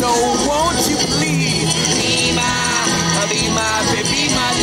So won't you please be my, be my, be my.